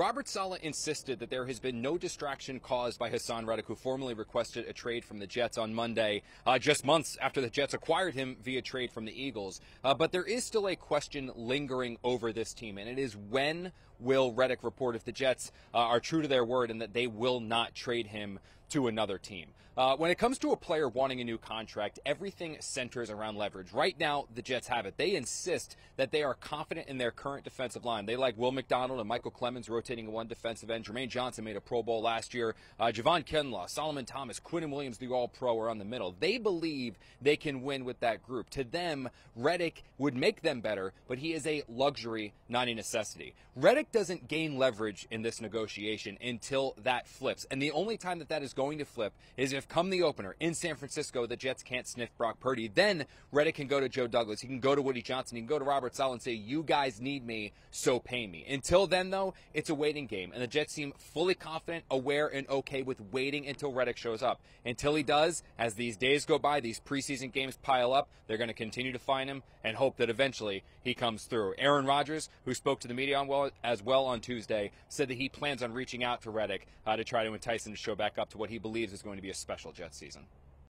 Robert Saleh insisted that there has been no distraction caused by Haason Reddick, who formally requested a trade from the Jets on Monday, uh, just months after the Jets acquired him via trade from the Eagles. Uh, but there is still a question lingering over this team, and it is when will Reddick report if the Jets uh, are true to their word and that they will not trade him to another team. Uh, when it comes to a player wanting a new contract, everything centers around leverage. Right now, the Jets have it. They insist that they are confident in their current defensive line. They like Will McDonald and Micheal Clemons rotating one defensive end. Jermaine Johnson made a Pro Bowl last year. Uh, Javon Kinlaw, Solomon Thomas, Quinnen Williams, the All Pro, are on the middle. They believe they can win with that group. To them, Reddick would make them better, but he is a luxury, not a necessity. Reddick doesn't gain leverage in this negotiation until that flips. And the only time that that is going to flip is if come the opener in San Francisco, the Jets can't sniff Brock Purdy. Then Reddick can go to Joe Douglas. He can go to Woody Johnson. He can go to Robert Saleh and say, you guys need me, so pay me. Until then, though, it's a waiting game. And the Jets seem fully confident, aware, and okay with waiting until Reddick shows up. Until he does, as these days go by, these preseason games pile up, they're going to continue to find him and hope that eventually he comes through. Aaron Rodgers, who spoke to the media on well, as well on Tuesday, said that he plans on reaching out to Reddick uh, to try to entice him to show back up to what he believes is going to be a special Jets season.